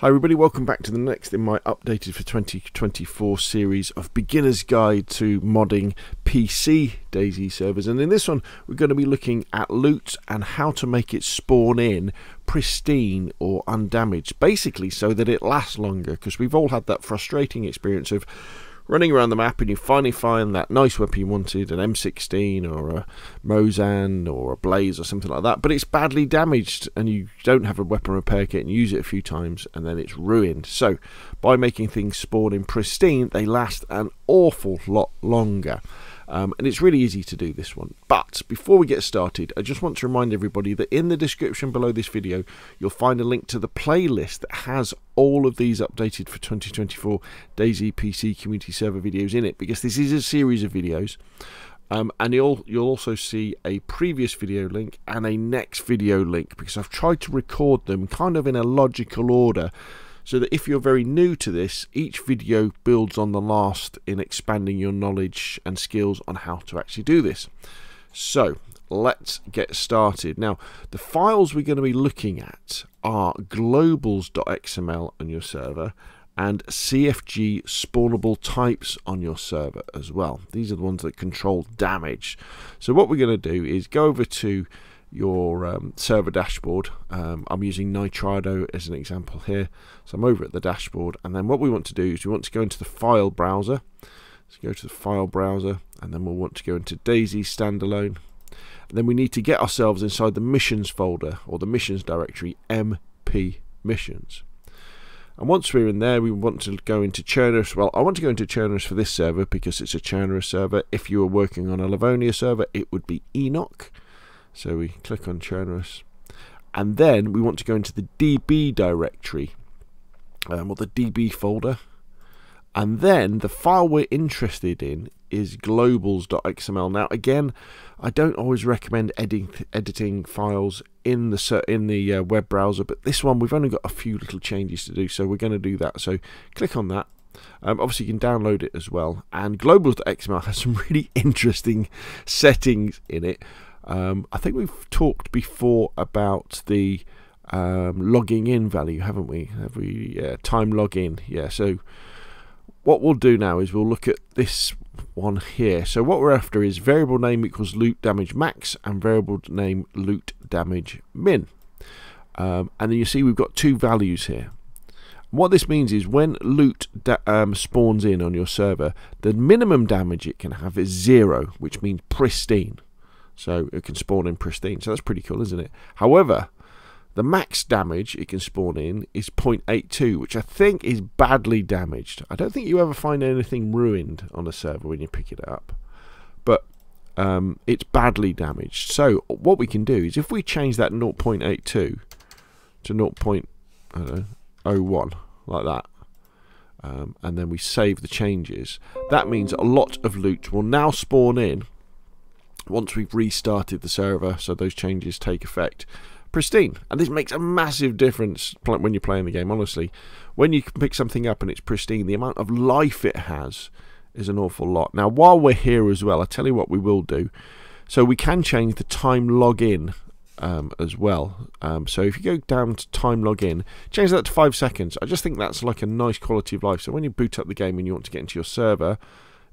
Hi everybody, welcome back to the next in my updated for 2024 series of Beginner's Guide to Modding PC DayZ servers. And in this one we're going to be looking at loot and how to make it spawn in pristine or undamaged basically so that it lasts longer because we've all had that frustrating experience of running around the map and you finally find that nice weapon you wanted, an M16 or a Mosin or a Blaze or something like that, but it's badly damaged and you don't have a weapon repair kit and use it a few times and then it's ruined. So by making things spawn in pristine, they last an awful lot longer. Um, and it's really easy to do this one. But before we get started, I just want to remind everybody that in the description below this video, you'll find a link to the playlist that has all of these updated for 2024 DayZ PC community server videos in it, because this is a series of videos. Um, and you'll you'll also see a previous video link and a next video link because I've tried to record them kind of in a logical order so that if you're very new to this, each video builds on the last in expanding your knowledge and skills on how to actually do this. So let's get started. Now, the files we're going to be looking at are globals.xml on your server and CFG spawnable types on your server as well. These are the ones that control damage. So what we're going to do is go over to your um, server dashboard. Um, I'm using Nitrado as an example here. So I'm over at the dashboard and then what we want to do is we want to go into the file browser. So go to the file browser and then we'll want to go into DayZ standalone. And then we need to get ourselves inside the missions folder or the missions directory MP missions. And once we're in there, we want to go into Chernarus. Well, I want to go into Chernarus for this server because it's a Chernarus server. If you were working on a Livonia server, it would be Enoch. So we click on Chernarus. And then we want to go into the DB directory, um, or the DB folder. And then the file we're interested in is globals.xml. Now, again, I don't always recommend edit editing files in the in the uh, web browser, but this one we've only got a few little changes to do, so we're going to do that. So click on that. Um, obviously, you can download it as well. And globals.xml has some really interesting settings in it. Um, I think we've talked before about the um, logging in value, haven't we? Every uh, time login, yeah. So what we'll do now is we'll look at this one here. So what we're after is variable name equals loot damage max and variable name loot damage min. Um, and then you see we've got two values here. what this means is when loot um, spawns in on your server, the minimum damage it can have is zero, which means pristine. So it can spawn in pristine. So that's pretty cool, isn't it? However, the max damage it can spawn in is 0.82, which I think is badly damaged. I don't think you ever find anything ruined on a server when you pick it up. But um, it's badly damaged. So what we can do is if we change that 0.82 to 0.01, like that, um, and then we save the changes, that means a lot of loot will now spawn in once we've restarted the server so those changes take effect pristine. And this makes a massive difference when you're playing the game honestly. When you can pick something up and it's pristine the amount of life it has is an awful lot. Now while we're here as well I'll tell you what we will do. So we can change the time login um, as well. Um, so if you go down to time login change that to five seconds. I just think that's like a nice quality of life. So when you boot up the game and you want to get into your server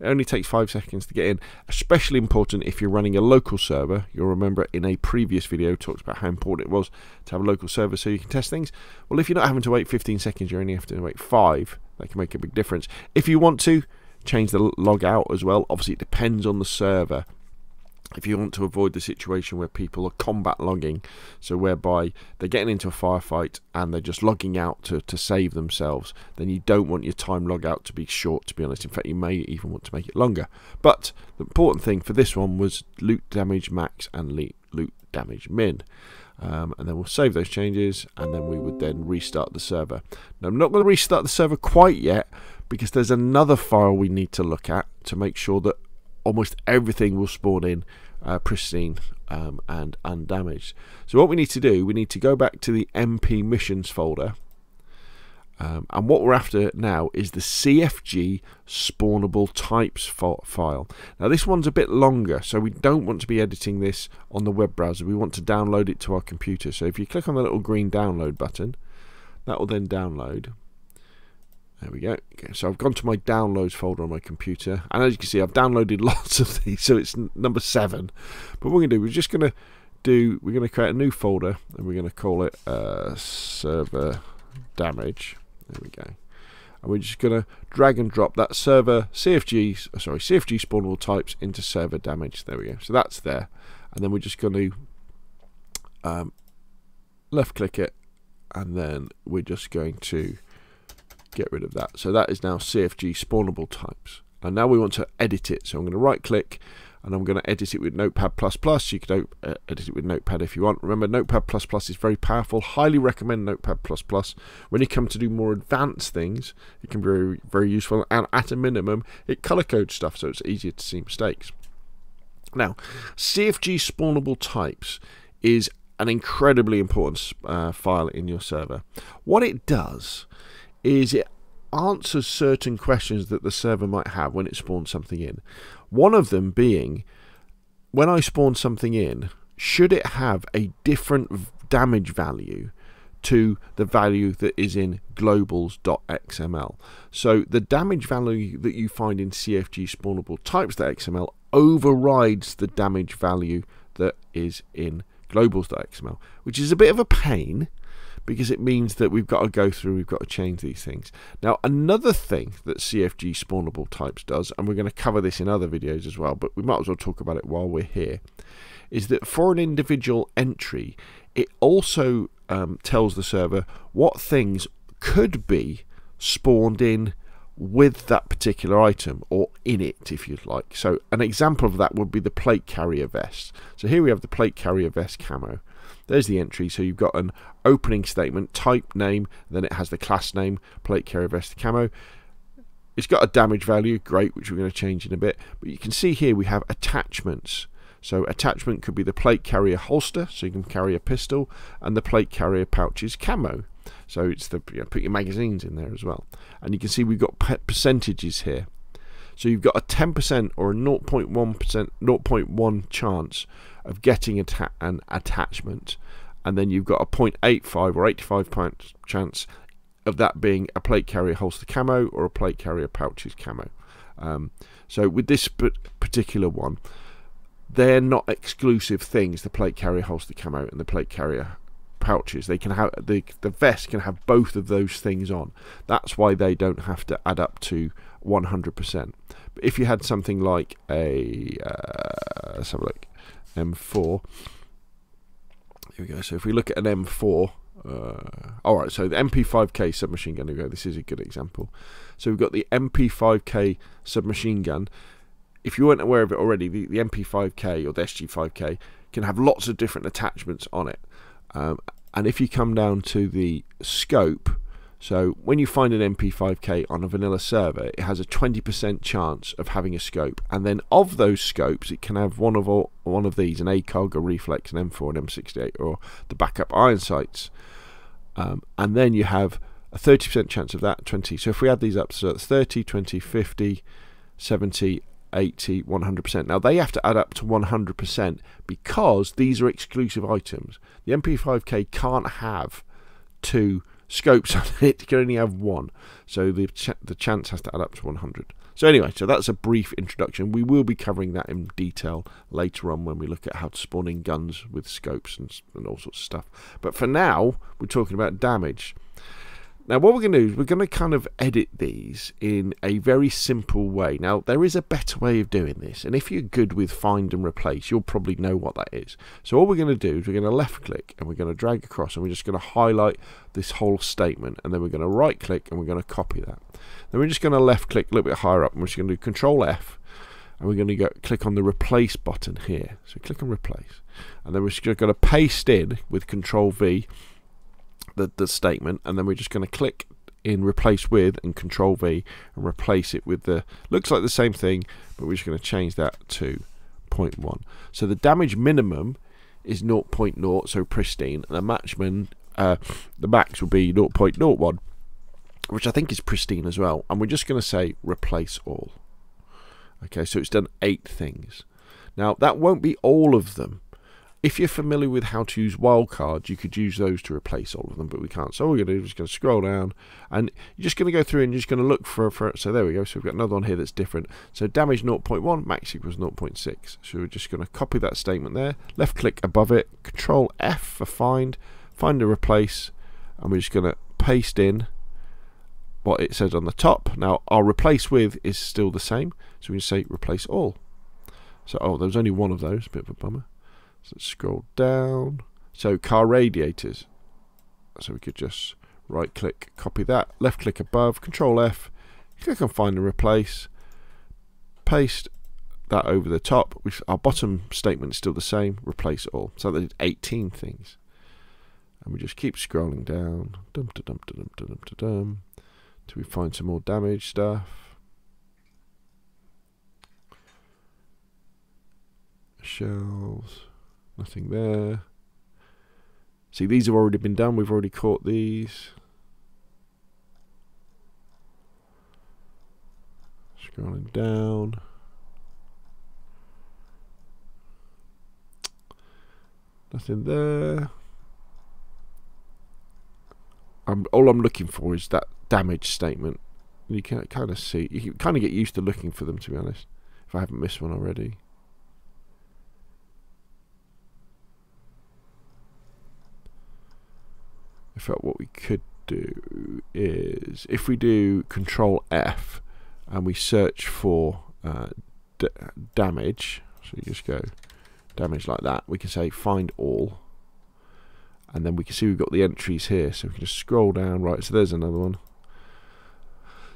it only takes five seconds to get in. Especially important if you're running a local server. You'll remember in a previous video talked about how important it was to have a local server so you can test things. Well, if you're not having to wait 15 seconds, you only have to wait five. That can make a big difference. If you want to, change the log out as well. Obviously, it depends on the server if you want to avoid the situation where people are combat logging, so whereby they're getting into a firefight and they're just logging out to, to save themselves, then you don't want your time log out to be short, to be honest. In fact, you may even want to make it longer. But the important thing for this one was loot damage max and loot damage min. Um, and then we'll save those changes and then we would then restart the server. Now, I'm not going to restart the server quite yet because there's another file we need to look at to make sure that almost everything will spawn in uh, pristine um, and undamaged. So what we need to do, we need to go back to the MP missions folder. Um, and what we're after now is the CFG spawnable types file. Now this one's a bit longer, so we don't want to be editing this on the web browser. We want to download it to our computer. So if you click on the little green download button, That will then download. There we go. Okay, so I've gone to my downloads folder on my computer, and as you can see, I've downloaded lots of these. So it's number seven. But what we're going to do, we're just going to do, we're going to create a new folder, and we're going to call it uh, server damage. There we go. And we're just going to drag and drop that server CFG, uh, sorry, CFG spawnable types into server damage. There we go. So that's there, and then we're just going to um, left click it, and then we're just going to get rid of that. So that is now CFG spawnable types. And now we want to edit it. So I'm going to right click and I'm going to edit it with Notepad++. You can uh, edit it with Notepad if you want. Remember, Notepad++ is very powerful. Highly recommend Notepad++. When you come to do more advanced things, it can be very, very useful. And at a minimum, it color codes stuff, so it's easier to see mistakes. Now, CFG spawnable types is an incredibly important uh, file in your server. What it does is it answers certain questions that the server might have when it spawns something in. One of them being, when I spawn something in, should it have a different damage value to the value that is in globals.xml. So the damage value that you find in CFG spawnable types.xml overrides the damage value that is in globals.xml, which is a bit of a pain because it means that we've got to go through, we've got to change these things. Now, another thing that CFG spawnable types does, and we're going to cover this in other videos as well, but we might as well talk about it while we're here, is that for an individual entry, it also um, tells the server what things could be spawned in with that particular item or in it if you'd like. So an example of that would be the plate carrier vest. So here we have the plate carrier vest camo there's the entry. So you've got an opening statement, type name, then it has the class name, plate carrier vest camo. It's got a damage value, great, which we're going to change in a bit. But you can see here we have attachments. So attachment could be the plate carrier holster, so you can carry a pistol, and the plate carrier pouches camo. So it's the you know, put your magazines in there as well. And you can see we've got percentages here. So you've got a 10% or a 0.1%, 0.1 chance of getting atta an attachment, and then you've got a 0.85 or 85 point chance of that being a plate carrier holster camo or a plate carrier pouches camo. Um, so with this particular one, they're not exclusive things. The plate carrier holster camo and the plate carrier pouches. They can have the the vest can have both of those things on. That's why they don't have to add up to 100%. But if you had something like a uh, let's have a look, M4. Here we go. So if we look at an M4, uh, all right. So the MP5K submachine gun. Here we go. This is a good example. So we've got the MP5K submachine gun. If you weren't aware of it already, the, the MP5K or the SG5K can have lots of different attachments on it. Um, and if you come down to the scope, so when you find an MP5K on a vanilla server, it has a 20% chance of having a scope, and then of those scopes, it can have one of all, one of these: an ACOG, a Reflex, an M4, an M68, or the backup iron sights. Um, and then you have a 30% chance of that, 20. So if we add these up, so that's 30, 20, 50, 70, 80, 100%. Now they have to add up to 100% because these are exclusive items. The MP5K can't have two scopes on it, you can only have one. So the, ch the chance has to add up to 100. So anyway, so that's a brief introduction. We will be covering that in detail later on when we look at how to spawn in guns with scopes and, and all sorts of stuff. But for now, we're talking about damage. Now what we're going to do is we're going to kind of edit these in a very simple way. Now there is a better way of doing this and if you're good with find and replace you'll probably know what that is. So all we're going to do is we're going to left click and we're going to drag across and we're just going to highlight this whole statement and then we're going to right click and we're going to copy that. Then we're just going to left click a little bit higher up and we're just going to do control F and we're going to go click on the replace button here. So click on replace and then we're just going to paste in with control V the, the statement and then we're just going to click in replace with and control V and replace it with the looks like the same thing but we're just going to change that to 0.1 so the damage minimum is 0.0 so pristine and the maximum uh, the max will be 0.01 which I think is pristine as well. And we're just going to say replace all. Okay so it's done eight things. Now that won't be all of them if you're familiar with how to use wildcards, you could use those to replace all of them, but we can't. So we're going to do is just going to scroll down, and you're just going to go through and you're just going to look for, for so there we go. So we've got another one here that's different. So damage 0.1, max equals 0.6. So we're just going to copy that statement there, left click above it, control F for find, find and replace, and we're just going to paste in what it says on the top. Now our replace with is still the same, so we can say replace all. So oh, there was only one of those, bit of a bummer. So let's scroll down. So car radiators. So we could just right click, copy that, left click above, control F, click on find and replace, paste that over the top. Our bottom statement is still the same, replace all. So there's 18 things. And we just keep scrolling down, dum da dum da dum da dum da dum, till we find some more damage stuff. Shells. Nothing there. See, these have already been done. We've already caught these. Scrolling down. Nothing there. I'm, all I'm looking for is that damage statement. You can kind of see, you kind of get used to looking for them, to be honest, if I haven't missed one already. In fact what we could do is if we do control F and we search for uh, damage so you just go damage like that we can say find all. And then we can see we've got the entries here so we can just scroll down right so there's another one.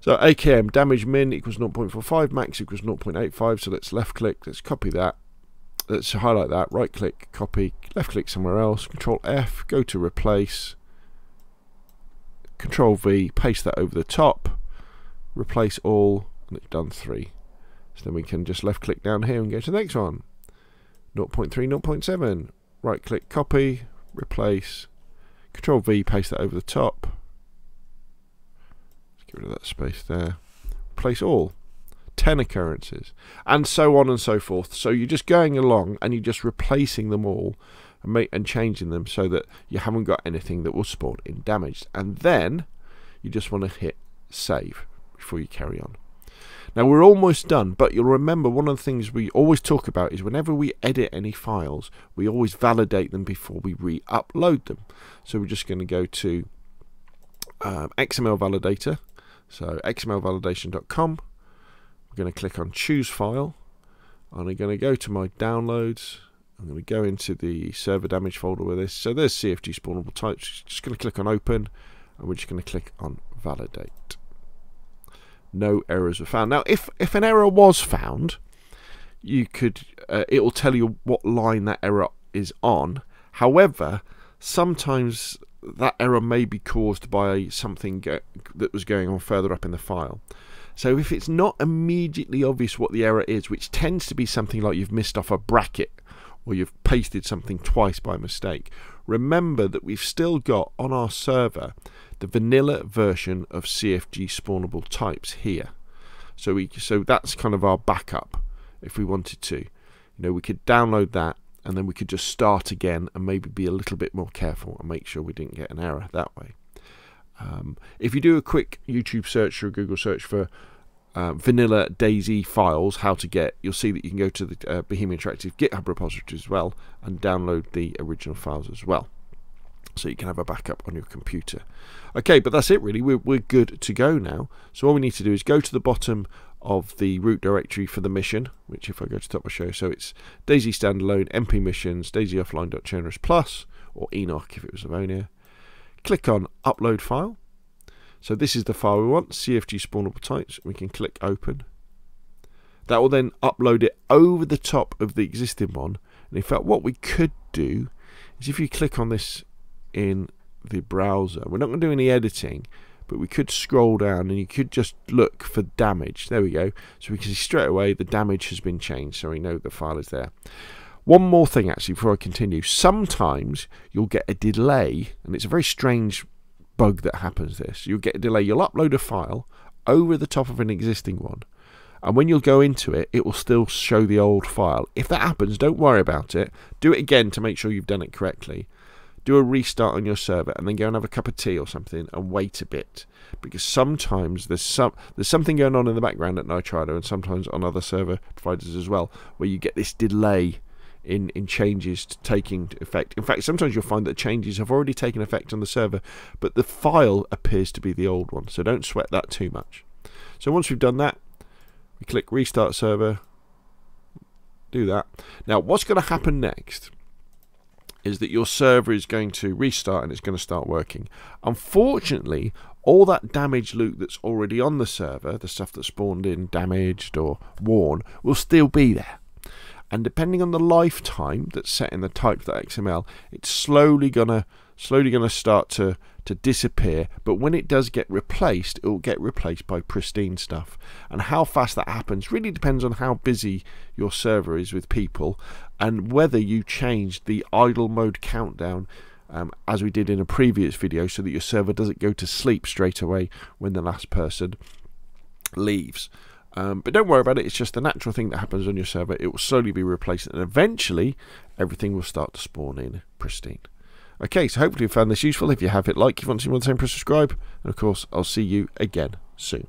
So AKM damage min equals 0.45 max equals 0.85 so let's left click let's copy that. Let's highlight that right click copy left click somewhere else control F go to replace Control V, paste that over the top, replace all, and it's done three. So then we can just left click down here and go to the next one. 0.3, 0.7. Right click, copy, replace. Control V, paste that over the top. Let's get rid of that space there. Replace all. 10 occurrences. And so on and so forth. So you're just going along and you're just replacing them all and, make, and changing them so that you haven't got anything that will spawn in damaged. And then you just want to hit save before you carry on. Now we're almost done, but you'll remember one of the things we always talk about is whenever we edit any files, we always validate them before we re-upload them. So we're just going to go to um, XML validator, so xmlvalidation.com. We're going to click on choose file, and I'm going to go to my downloads, I'm going to go into the server damage folder with this. So there's CFG spawnable types. Just going to click on open and we're just going to click on validate. No errors were found. Now, if, if an error was found, you could uh, it will tell you what line that error is on. However, sometimes that error may be caused by something that was going on further up in the file. So if it's not immediately obvious what the error is, which tends to be something like you've missed off a bracket or you've pasted something twice by mistake, remember that we've still got on our server the vanilla version of CFG spawnable types here. So we so that's kind of our backup if we wanted to. You know, we could download that and then we could just start again and maybe be a little bit more careful and make sure we didn't get an error that way. Um, if you do a quick YouTube search or a Google search for uh, vanilla DayZ files, how to get, you'll see that you can go to the uh, Bohemia Interactive GitHub repository as well and download the original files as well. So you can have a backup on your computer. Okay, but that's it really. We're, we're good to go now. So all we need to do is go to the bottom of the root directory for the mission, which if I go to top, I'll show. So it's DayZ standalone, MP missions, DayZ offline.Chernarus plus, or Enoch if it was Livonia. Click on upload file so this is the file we want, CFG spawnable types. We can click open. That will then upload it over the top of the existing one. And in fact, what we could do is if you click on this in the browser, we're not going to do any editing, but we could scroll down and you could just look for damage. There we go. So we can see straight away the damage has been changed, so we know the file is there. One more thing actually before I continue. Sometimes you'll get a delay, and it's a very strange bug that happens this. You'll get a delay. You'll upload a file over the top of an existing one, and when you'll go into it, it will still show the old file. If that happens, don't worry about it. Do it again to make sure you've done it correctly. Do a restart on your server and then go and have a cup of tea or something and wait a bit because sometimes there's some there's something going on in the background at Nitrado and sometimes on other server providers as well where you get this delay in, in changes taking effect. In fact, sometimes you'll find that changes have already taken effect on the server, but the file appears to be the old one. So don't sweat that too much. So once we've done that, we click restart server, do that. Now, what's going to happen next is that your server is going to restart and it's going to start working. Unfortunately, all that damaged loot that's already on the server, the stuff that spawned in damaged or worn, will still be there. And depending on the lifetime that's set in the type.xml, it's slowly gonna slowly gonna start to to disappear, but when it does get replaced, it will get replaced by pristine stuff. And how fast that happens really depends on how busy your server is with people and whether you change the idle mode countdown um, as we did in a previous video so that your server doesn't go to sleep straight away when the last person leaves. Um, but don't worry about it, it's just the natural thing that happens on your server. It will slowly be replaced and eventually everything will start to spawn in pristine. Okay, so hopefully you found this useful. If you have, it like. If you want to see more the same, press subscribe. And of course, I'll see you again soon.